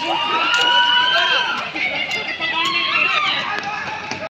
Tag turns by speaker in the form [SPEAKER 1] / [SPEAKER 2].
[SPEAKER 1] Thank you.